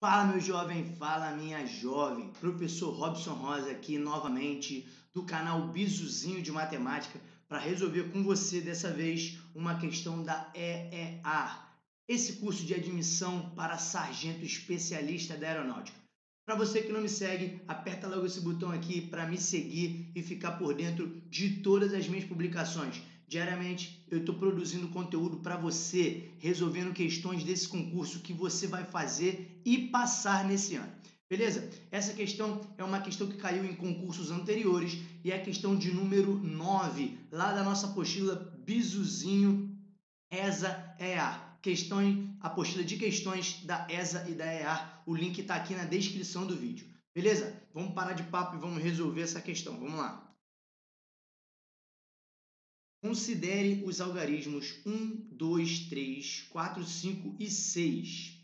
Fala meu jovem, fala minha jovem. Professor Robson Rosa aqui novamente do canal Bizuzinho de Matemática para resolver com você dessa vez uma questão da EEA, esse curso de admissão para sargento especialista da aeronáutica. Para você que não me segue, aperta logo esse botão aqui para me seguir e ficar por dentro de todas as minhas publicações. Diariamente eu estou produzindo conteúdo para você, resolvendo questões desse concurso que você vai fazer e passar nesse ano. Beleza? Essa questão é uma questão que caiu em concursos anteriores e é a questão de número 9, lá da nossa apostila Bizuzinho ESA EA. Questão, apostila de questões da ESA e da EA. O link está aqui na descrição do vídeo. Beleza? Vamos parar de papo e vamos resolver essa questão. Vamos lá. Considere os algarismos 1, 2, 3, 4, 5 e 6.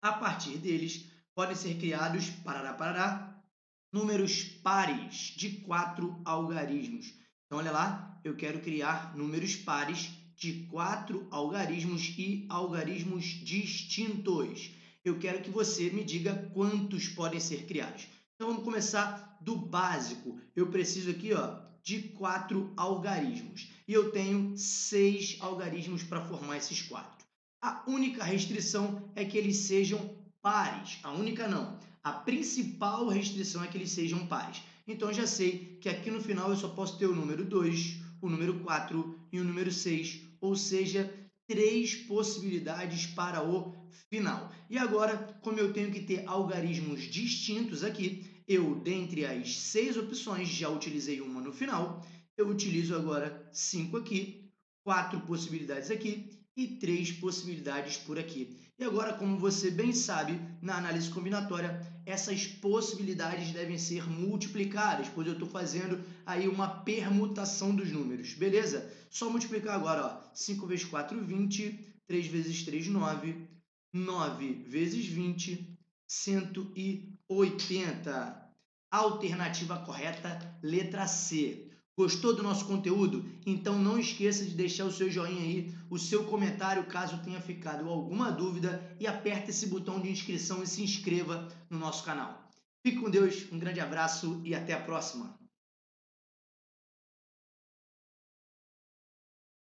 A partir deles, podem ser criados, parará, parará, números pares de quatro algarismos. Então, olha lá, eu quero criar números pares de quatro algarismos e algarismos distintos. Eu quero que você me diga quantos podem ser criados. Então, vamos começar do básico. Eu preciso aqui ó, de quatro algarismos e eu tenho seis algarismos para formar esses quatro. A única restrição é que eles sejam pares. A única não. A principal restrição é que eles sejam pares. Então já sei que aqui no final eu só posso ter o número 2, o número 4 e o número 6, ou seja, três possibilidades para o final. E agora, como eu tenho que ter algarismos distintos aqui, eu, dentre as seis opções, já utilizei uma no final, eu utilizo agora 5 aqui, 4 possibilidades aqui e 3 possibilidades por aqui. E agora, como você bem sabe, na análise combinatória, essas possibilidades devem ser multiplicadas, pois eu estou fazendo aí uma permutação dos números, beleza? Só multiplicar agora, ó, 5 vezes 4, 20, 3 vezes 3, 9, 9 vezes 20, 180. Alternativa correta, letra C. Gostou do nosso conteúdo? Então não esqueça de deixar o seu joinha aí, o seu comentário caso tenha ficado alguma dúvida e aperta esse botão de inscrição e se inscreva no nosso canal. Fique com Deus, um grande abraço e até a próxima!